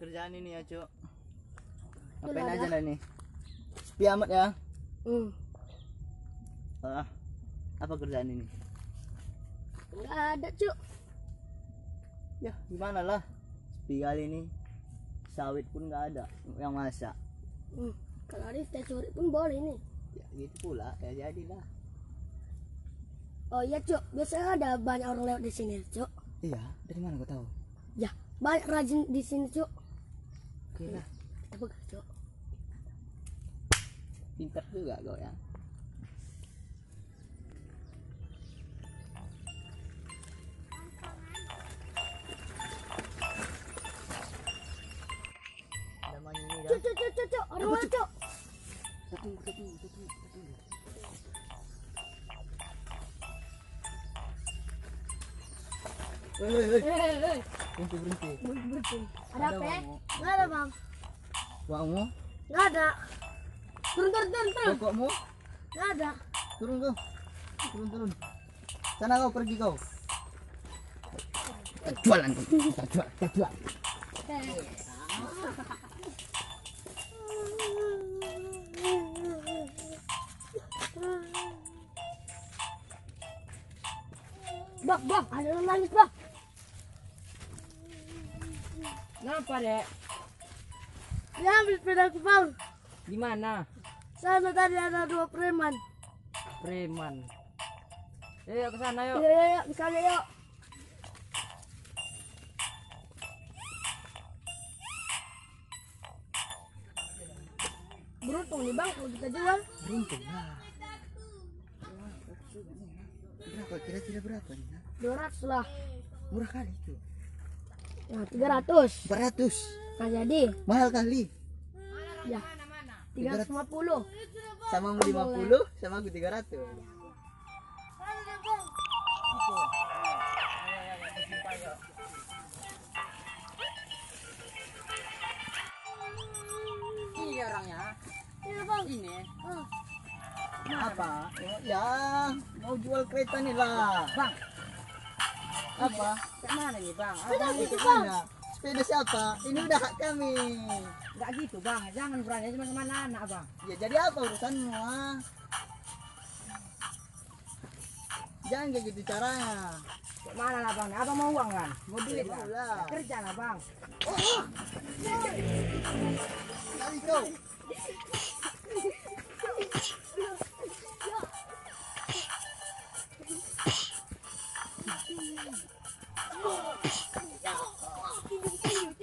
kerjaan ini ya, Cuk. Ngapain aja lah nih? Sepi amat ya. Hmm. Ah, apa kerjaan ini? Enggak ada, Cuk. Ya, gimana lah? Sepi kali ini. Sawit pun nggak ada yang masak. Hmm. Kalau ada teh curi pun boleh nih. Ya, gitu pula. Ya jadilah. Oh iya, Cuk. Biasanya ada banyak orang lewat di sini, Cuk. Iya, dari mana kau tahu? Ya, banyak rajin di sini, Cuk. Oke lah. Kita pegang, Cuk. Pintar juga kau ya. Namanya ini dah. Cuk, Cuk, Cuk, Cuk, Cuk. Orang mana, Cuk? Satu, satu, satu, satu. Woi, woi, woi. Hei, hei, hei. Berhenti, berhenti. Berhenti, berhenti. Ada apa? ya? Nggak ada, Bang. Uangmu, Nggak ada. Turun, turun, turun, turun. pokokmu, Nggak ada. turun kau. Turun, turun. Sana kau pergi kau. Kita jual. Kita jual, kita jual. Bang, bang, ada orang nangis, bang. Kenapa, Dek? Dia ambil sepedaku, bang. Di mana? Sana tadi ada dua preman. Preman. Ayo ke sana yuk. Yuk, yuk, yuk, misalnya yuk. Beruntung nih bang kalau kita jual. Beruntung lah. Berapa kira-kira berapa nih? Nak? 200 lah. Murah kali itu. Ya, 300. 400. Nah jadi, Mahal kali. ya. 350. Sama mu 50, sama aku 300. Ini orangnya. Iya bang. Ini. Ah, Apa? Ya, mau jual kereta nih lah. Bang, Apa? kayak mana nih, Bang? Sepeda gitu bang. Sepeda siapa? Ini udah hak kami. enggak gitu, Bang. Jangan berani cuma sama anak, Bang. Ya jadi apa urusanmu ah? Jangan kayak gitu caranya. Mana lah, Bang? Abang mau uang kan? Mau duit Ya, lah. Kerja lah, Bang. Kali kau. やったー!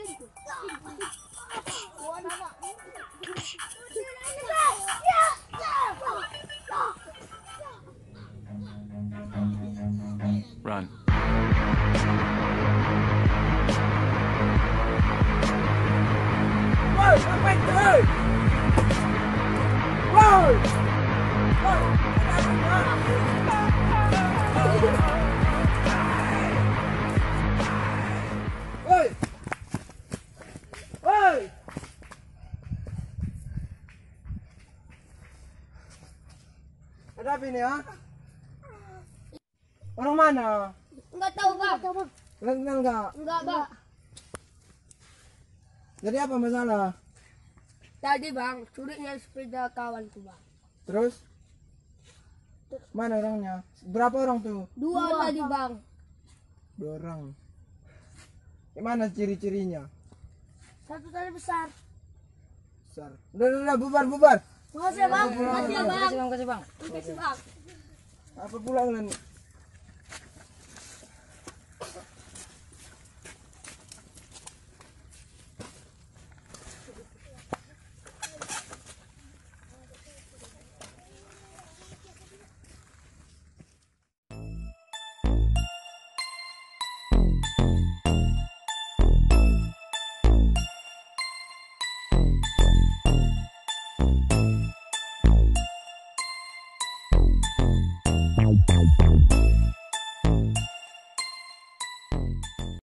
Ini ah? Orang mana? Enggak tahu bang. Kenal enggak? Enggak bang. Jadi apa masalah? Tadi bang, curinya sepeda kawanku bang. Terus? Mana orangnya? Berapa orang tuh? Dua, tadi bang. Dua orang. Gimana ciri-cirinya? Satu tadi besar. Besar. Udah, udah, udah, bubar, bubar. Makasih bang. Makasih bang. Kasih, Bang, kasih, Bang. Makasih bang. Apa pulang kalian?